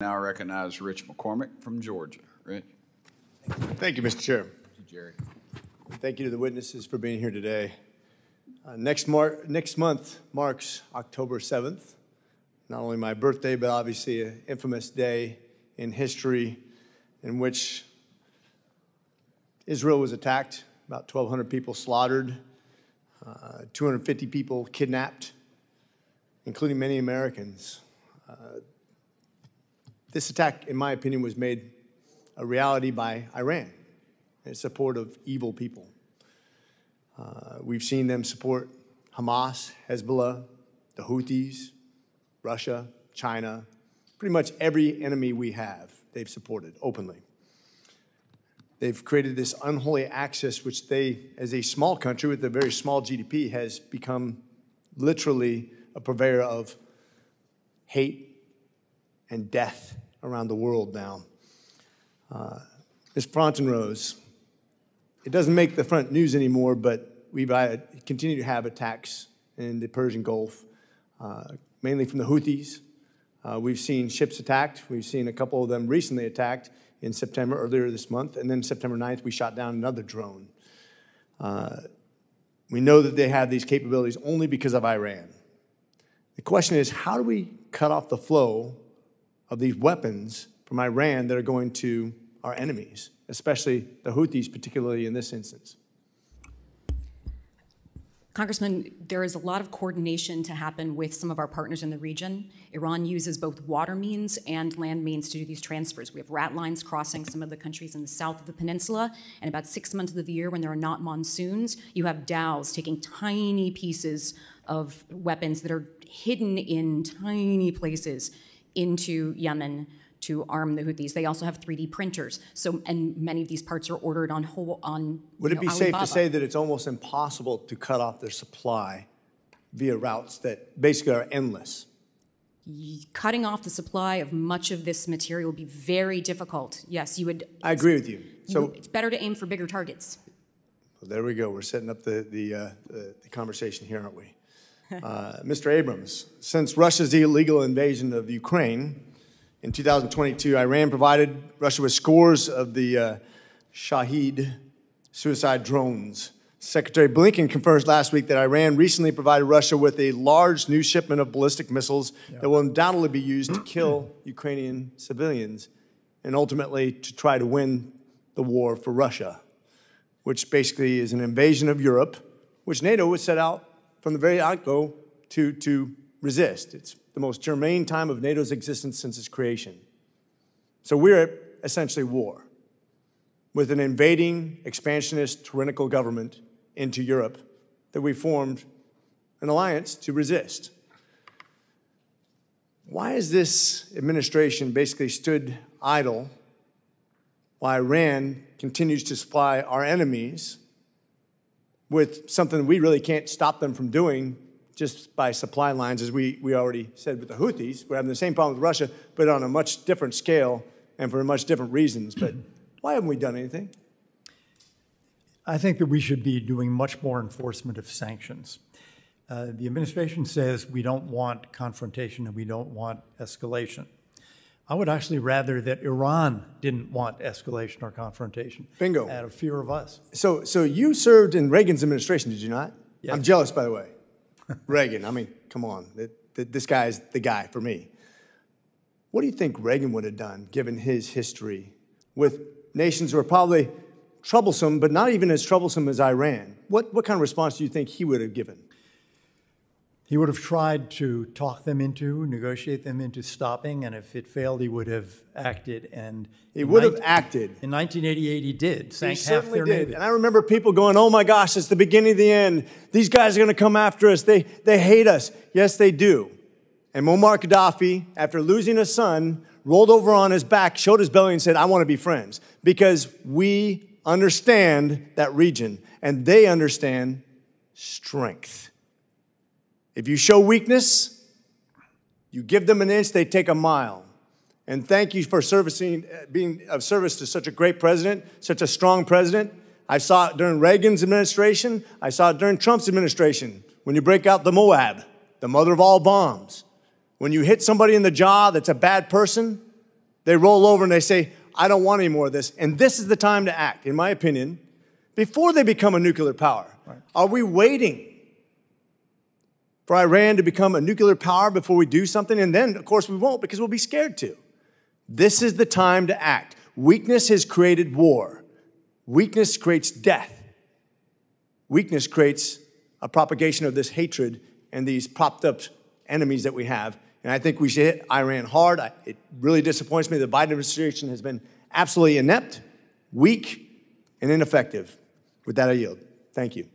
Now I recognize Rich McCormick from Georgia. Rich? Thank you, Mr. Chair. Thank you, Jerry. Thank you to the witnesses for being here today. Uh, next, mar- next month marks October 7th, not only my birthday, but obviously an infamous day in history in which Israel was attacked, about 1,200 people slaughtered, uh, 250 people kidnapped, including many Americans. Uh, this attack, in my opinion, was made a reality by Iran in support of evil people. Uh, we've seen them support Hamas, Hezbollah, the Houthis, Russia, China, pretty much every enemy we have, they've supported openly. They've created this unholy axis, which they, as a small country with a very small GDP, has become literally a purveyor of hate and death around the world now. Uh, Ms. Fontenrose, it doesn't make the front news anymore, but we've uh, to have attacks in the Persian Gulf, uh, mainly from the Houthis. Uh, we've seen ships attacked. We've seen a couple of them recently attacked in September, earlier this month. And then September 9th, we shot down another drone. Uh, we know that they have these capabilities only because of Iran. The question is, how do we cut off the flow of these weapons from Iran that are going to our enemies, especially the Houthis, particularly in this instance. Congressman, there is a lot of coordination to happen with some of our partners in the region. Iran uses both water means and land means to do these transfers. We have rat lines crossing some of the countries in the south of the peninsula, and about six months of the year when there are not monsoons, you have dhows taking tiny pieces of weapons that are hidden in tiny places into Yemen to arm the Houthis. They also have 3D printers. So, and many of these parts are ordered on on. Would it know, be Alibaba. safe to say that it's almost impossible to cut off their supply via routes that basically are endless? Cutting off the supply of much of this material would be very difficult. Yes, you would. I agree with you. So you, it's better to aim for bigger targets. Well, there we go. We're setting up the the, uh, the, the conversation here, aren't we? Uh, Mr. Abrams, since Russia's illegal invasion of Ukraine in 2022, Iran provided Russia with scores of the uh, Shahed suicide drones. Secretary Blinken confirms last week that Iran recently provided Russia with a large new shipment of ballistic missiles yeah. that will undoubtedly be used to kill Ukrainian civilians and ultimately to try to win the war for Russia, which basically is an invasion of Europe, which NATO was set out from the very outgo to, to resist. It's the most germane time of NATO's existence since its creation. So we're at essentially war with an invading, expansionist, tyrannical government into Europe that we formed an alliance to resist. Why has this administration basically stood idle while Iran continues to supply our enemies with something we really can't stop them from doing just by supply lines, as we, we already said with the Houthis. We're having the same problem with Russia, but on a much different scale and for much different reasons. But why haven't we done anything? I think that we should be doing much more enforcement of sanctions. Uh, the administration says we don't want confrontation and we don't want escalation. I would actually rather that Iran didn't want escalation or confrontation. Bingo. Out of fear of us. So, so you served in Reagan's administration, did you not? Yes. I'm jealous, by the way. Reagan, I mean, come on. This guy is the guy for me. What do you think Reagan would have done, given his history with nations who are probably troublesome, but not even as troublesome as Iran? What, what kind of response do you think he would have given? He would have tried to talk them into, negotiate them into stopping, and if it failed, he would have acted. And he would have acted. In 1988, he did. Sank he half certainly their did. navy. And I remember people going, "Oh my gosh, it's the beginning of the end. These guys are going to come after us. They they hate us. Yes, they do." And Muammar Gaddafi, after losing a son, rolled over on his back, showed his belly, and said, "I want to be friends," because we understand that region, and they understand strength. If you show weakness, you give them an inch, they take a mile. And thank you for servicing, being of service to such a great president, such a strong president. I saw it during Reagan's administration. I saw it during Trump's administration. When you break out the Moab, the mother of all bombs. When you hit somebody in the jaw that's a bad person, they roll over and they say, I don't want any more of this. And this is the time to act, in my opinion, before they become a nuclear power. Are we waiting for Iran to become a nuclear power before we do something? And then, of course, we won't because we'll be scared to. This is the time to act. Weakness has created war. Weakness creates death. Weakness creates a propagation of this hatred and these propped up enemies that we have. And I think we should hit Iran hard. I, it really disappoints me the Biden administration has been absolutely inept, weak, and ineffective. With that, I yield. Thank you.